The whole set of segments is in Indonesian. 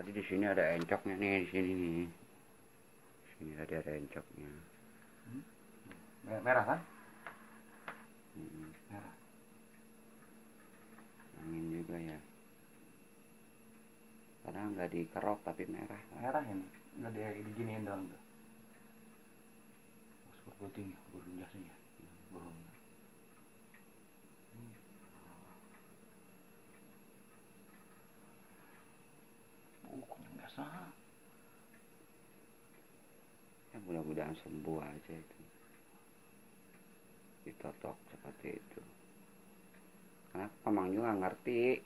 Tadi di sini ada encoknya nih di sini nih. Di sini tadi ada encoknya. Me- merah kan Hmm, merah angin juga ya. Karena nggak dikerok tapi merah. merah ini nggak dia diginiin doang tuh super putih burung jasanya burung Hmm. Biasa Ya mudah-mudahan sembuh aja itu. Ditotok seperti itu. Karena Pemang juga ngerti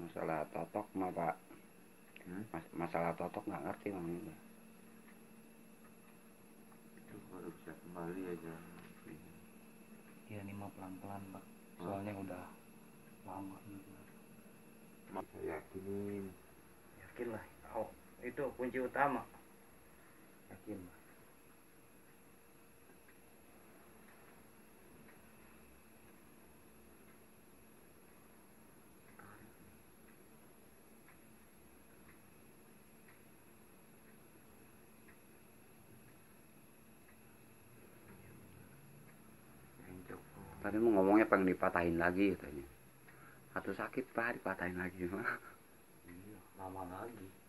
masalah totok mah pak. Hmm? Mas- masalah totok nggak ngerti Mang juga. Itu baru bisa kembali aja. ya ini mah pelan pelan pak soalnya udah lama juga saya yakinin. yakin lah oh itu kunci utama yakin. Tadi mau ngomongnya pengen dipatahin lagi katanya. Atau sakit pak dipatahin lagi mah. iya lama lagi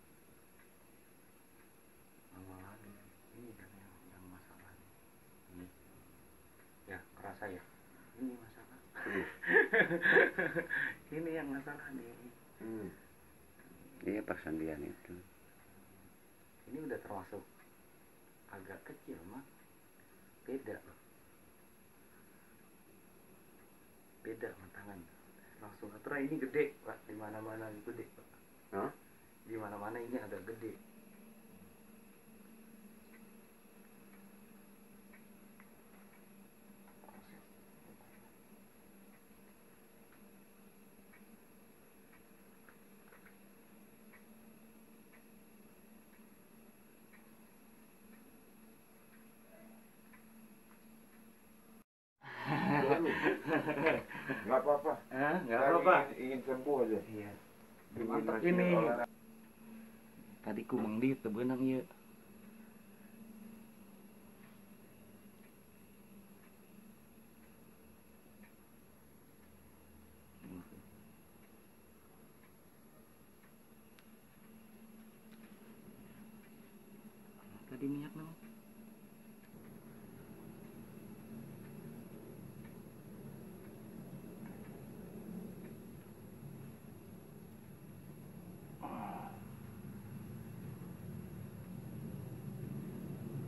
lama lagi ini yang, yang masalah ini ya kerasa ya? Ini masalah. Ini yang masalah nih. Hmm. Iya persendian itu. ini udah termasuk agak kecil mah beda. Loh beda sama tangan. Langsung aturan ini gede pak. Di mana mana gede pak Hah? di mana mana ini agak gede Nggak apa-apa. Hah? nggak apa-apa Ingin, ingin sembuh aja. iya mantap ini tadi ku mang di teu beunang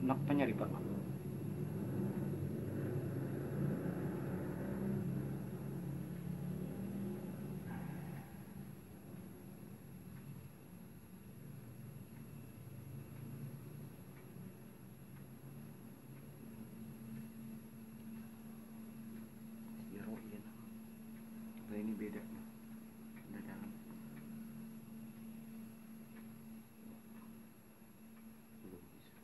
Nak nyari pak Jero iya nah. Nah, ini beda Udah dalam Belum bisa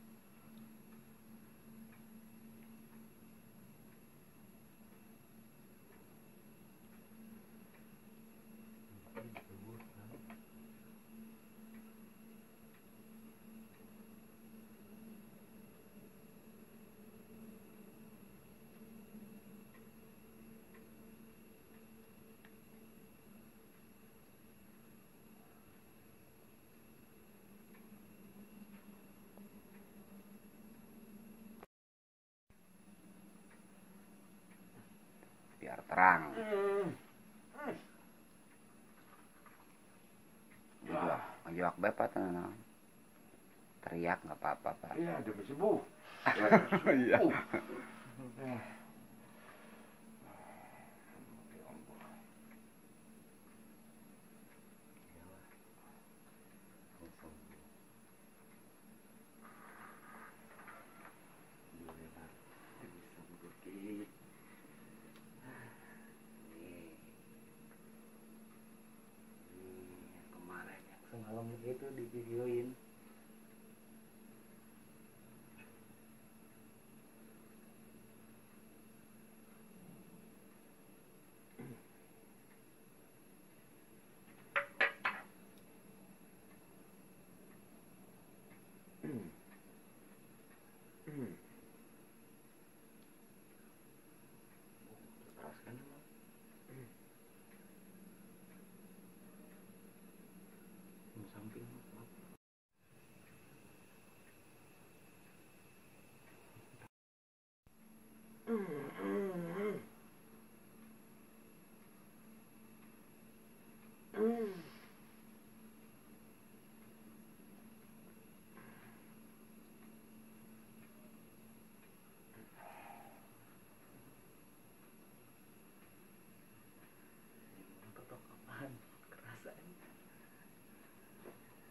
Biar terang. Majuak, majuak bapak tuh nah. Teriak nggak apa-apa pak. Iya, demi sembuh. Iya. komik itu di videoin.